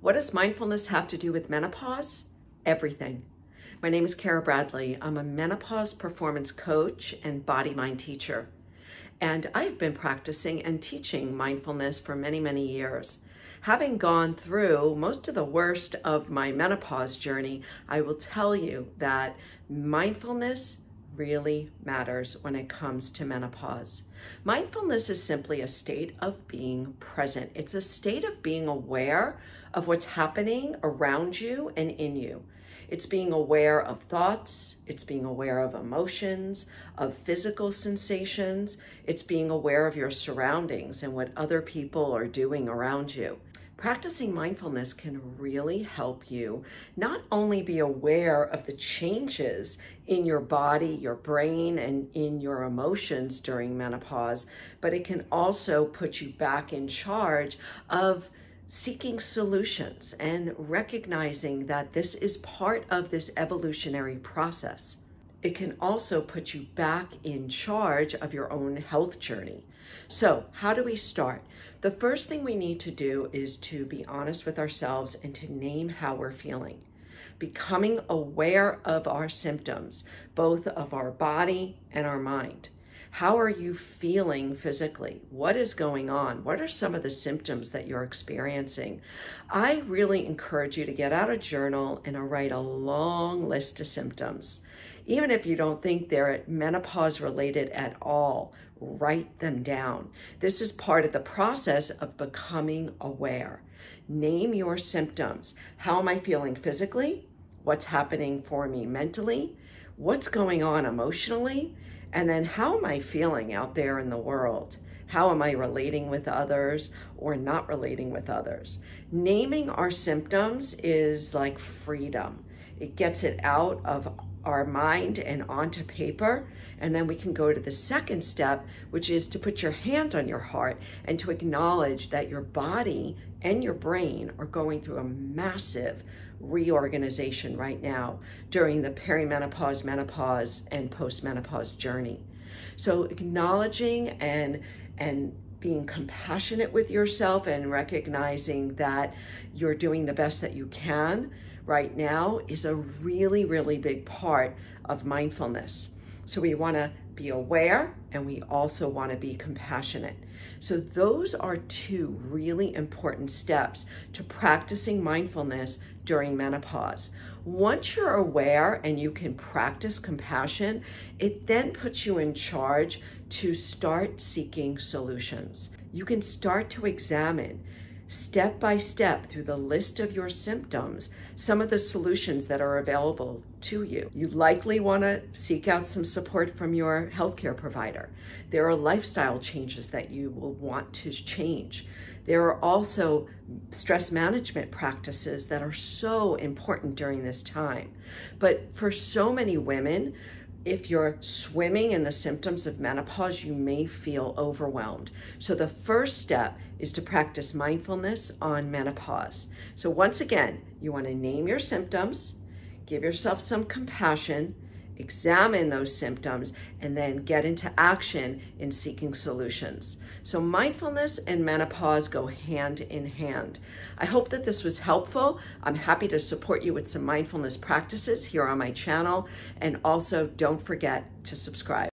What does mindfulness have to do with menopause? Everything. My name is Cara Bradley. I'm a menopause performance coach and body mind teacher. And I've been practicing and teaching mindfulness for many, many years. Having gone through most of the worst of my menopause journey, I will tell you that mindfulness really matters when it comes to menopause. Mindfulness is simply a state of being present. It's a state of being aware of what's happening around you and in you. It's being aware of thoughts, it's being aware of emotions, of physical sensations, it's being aware of your surroundings and what other people are doing around you. Practicing mindfulness can really help you not only be aware of the changes in your body, your brain, and in your emotions during menopause, but it can also put you back in charge of seeking solutions and recognizing that this is part of this evolutionary process. It can also put you back in charge of your own health journey. So, how do we start? The first thing we need to do is to be honest with ourselves and to name how we're feeling. Becoming aware of our symptoms, both of our body and our mind. How are you feeling physically? What is going on? What are some of the symptoms that you're experiencing? I really encourage you to get out a journal and write a long list of symptoms. Even if you don't think they're menopause related at all, write them down. This is part of the process of becoming aware. Name your symptoms. How am I feeling physically? What's happening for me mentally? What's going on emotionally? And then how am I feeling out there in the world? How am I relating with others or not relating with others? Naming our symptoms is like freedom. It gets it out of our mind and onto paper. And then we can go to the second step, which is to put your hand on your heart and to acknowledge that your body and your brain are going through a massive reorganization right now during the perimenopause, menopause, and postmenopause journey. So acknowledging and and being compassionate with yourself and recognizing that you're doing the best that you can right now is a really, really big part of mindfulness. So we want to be aware and we also want to be compassionate. So those are two really important steps to practicing mindfulness during menopause. Once you're aware and you can practice compassion, it then puts you in charge to start seeking solutions. You can start to examine step by step through the list of your symptoms some of the solutions that are available to you. You likely want to seek out some support from your healthcare provider. There are lifestyle changes that you will want to change. There are also stress management practices that are so important during this time. But for so many women, if you're swimming in the symptoms of menopause, you may feel overwhelmed. So the first step is to practice mindfulness on menopause. So once again, you want to name your symptoms, give yourself some compassion, examine those symptoms, and then get into action in seeking solutions. So mindfulness and menopause go hand in hand. I hope that this was helpful. I'm happy to support you with some mindfulness practices here on my channel. And also don't forget to subscribe.